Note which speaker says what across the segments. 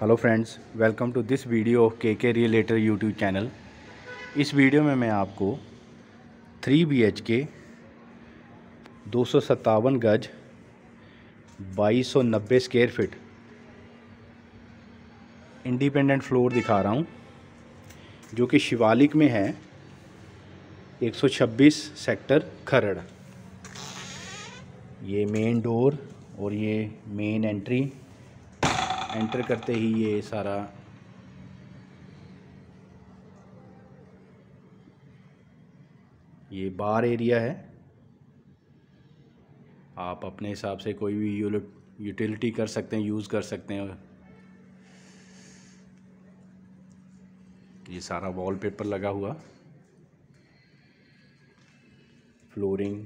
Speaker 1: Hello friends welcome to this video of K K Realtor YouTube channel इस video में मैं आपको three B H के दो सौ सत्तावन गज, बाईस सौ नब्बे स्केयर फिट इंडिपेंडेंट फ्लोर दिखा रहा हूँ, जो कि शिवालिक में है 126 सेक्टर खरड़। ये मेन डोर और ये मेन एंट्री एंटर करते ही ये सारा ये बार एरिया है। आप अपने हिसाब से कोई भी यूटिलिटी कर सकते हैं यूज़ कर सकते हैं। ये सारा वॉलपेपर लगा हुआ। फ्लोरिंग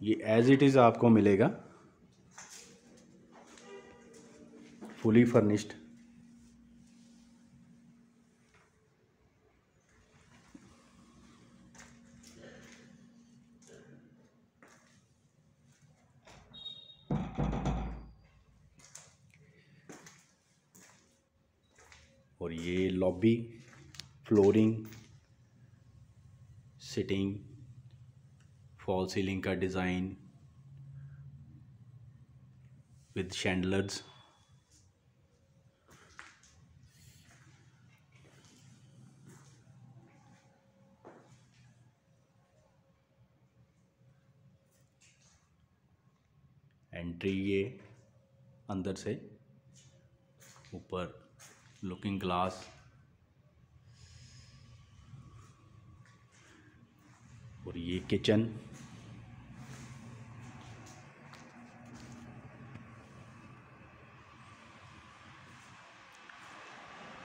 Speaker 1: ये एज इट इज़ आपको मिलेगा। Fully furnished. और ये lobby flooring sitting fall ceiling का डिज़ाइन विद शैंडलर्स एंट्री ये अंदर से ऊपर लुकिंग ग्लास और ये kitchen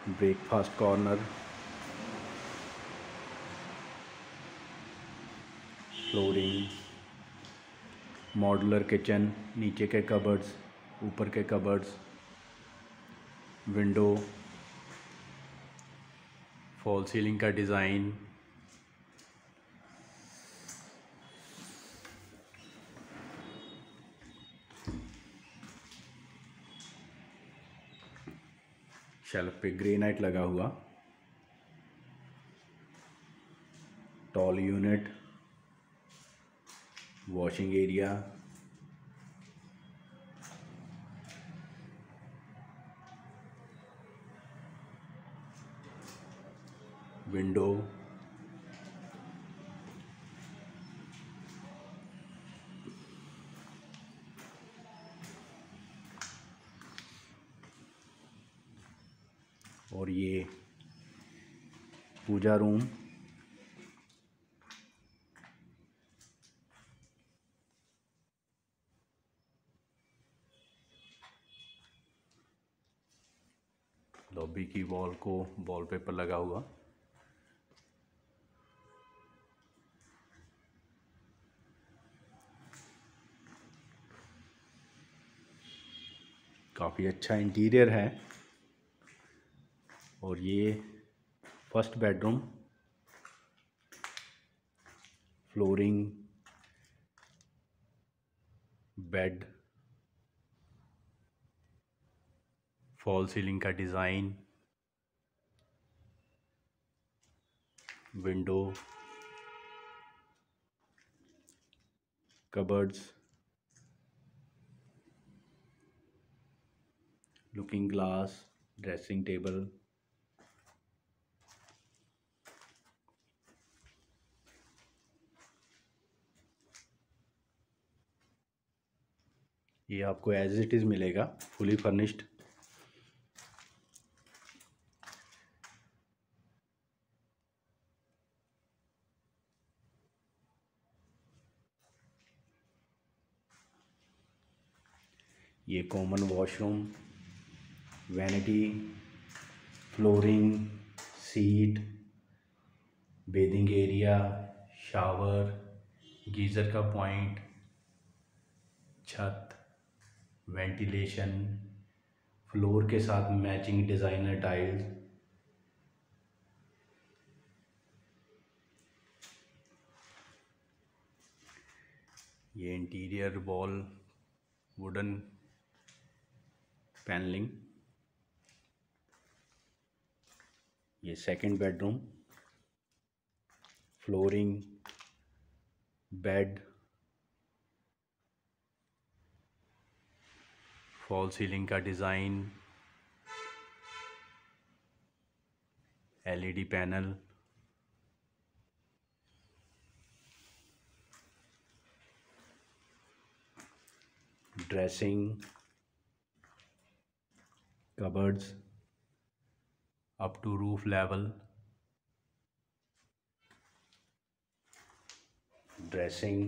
Speaker 1: breakfast corner flooring modular kitchen, नीचे के कबर्ड्स ऊपर के कबर्ड्स विंडो फॉल सीलिंग का डिज़ाइन शेल्फ पे ग्रेनाइट लगा हुआ। वॉशिंग एरिया विंडो और ये पूजा रूम लॉबी की वॉल को वॉलपेपर लगा हुआ। काफ़ी अच्छा इंटीरियर है। और ये first bedroom flooring bed fall ceiling का design, window, cupboards, looking glass, dressing table, ये आपको एज इट इज़ मिलेगा फुली फर्निश्ड ये common washroom vanity flooring seat bathing area shower geyser का पॉइंट छत वेंटिलेशन फ्लोर के साथ मैचिंग डिज़ाइनर टाइल्स ये इंटीरियर वॉल वुडन पैनलिंग ये second bedroom flooring bed fall ceiling का design LED panel dressing cupboards up to roof level dressing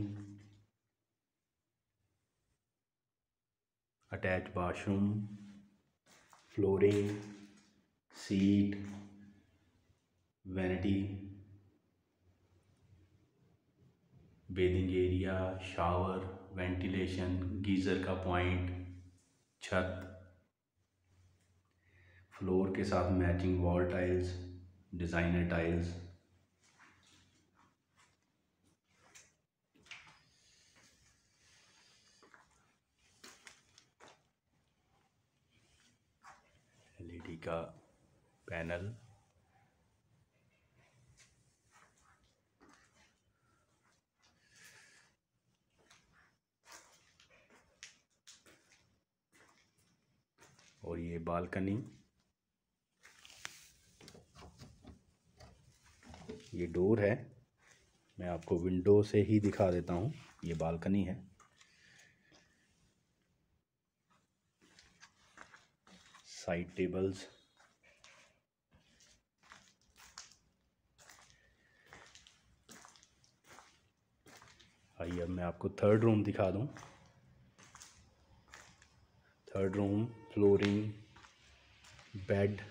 Speaker 1: attach bathroom flooring seat vanity bathing area shower ventilation geyser का point छत floor के साथ matching wall tiles designer tiles. LED का panel. और ये balcony. ये door है। मैं आपको विंडो से ही दिखा देता हूँ। ये बालकनी है। Side tables. आइए अब मैं आपको थर्ड रूम दिखा दूँ। Third room, flooring, bed